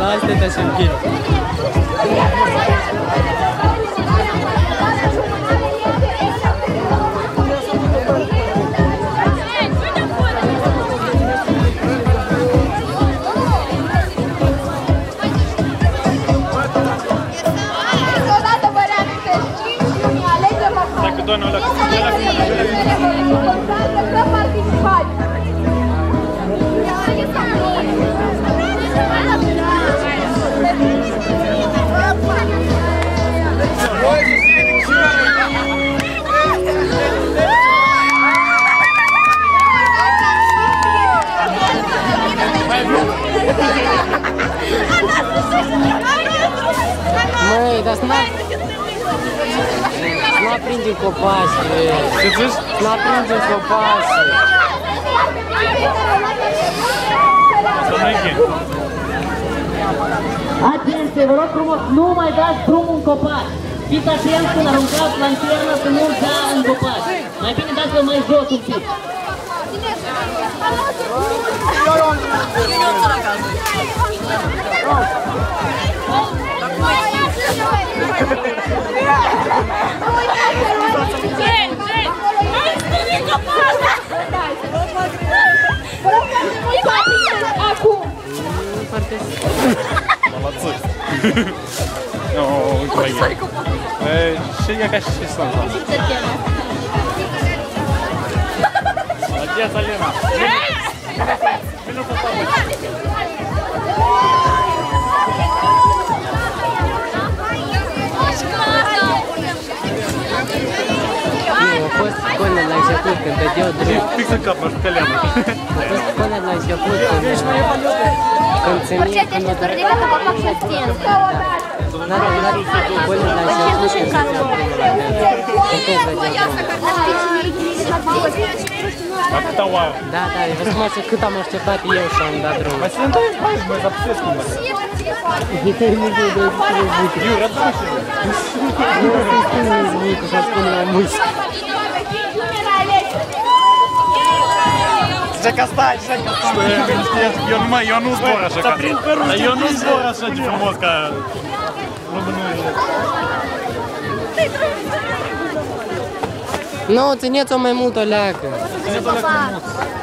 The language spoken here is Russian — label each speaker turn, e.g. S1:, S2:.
S1: Ластите се в гид. bueno, la Mãe, das nada. Nu aprinde în copaci. Ce zici? Nu aprinde în copaci. Atenție, vă rog frumos, nu mai dați drumul în copac. Fiți atenți când aruncați lanterna să nu dea în copac. Mai bine dați-vă mai jos un pic. Eu nu am おー、かわいい。えー、シリアカシスさん。マジアサリアマ。えー кайфует, когда делают друг. Пиксака, может, коляна. Коляна все кайфует. Концемент, но дорогая. Надо гнать больно на себя. Очень красиво. Актова. Да, да, и вы сможете куда можете дать Евшан до друга. Василий Антонович, знаешь, мы за обсесску Никто не будет звуки. Юра, отдуши. Ну, не звуки, сейчас поняла мысль. Закастать, закастать. Ён, май, ён узборашак. Та прин перушки. Ён узборашак, мозга. Nu, țineți-o mai mult o leacă. Țineți-o leacă mult.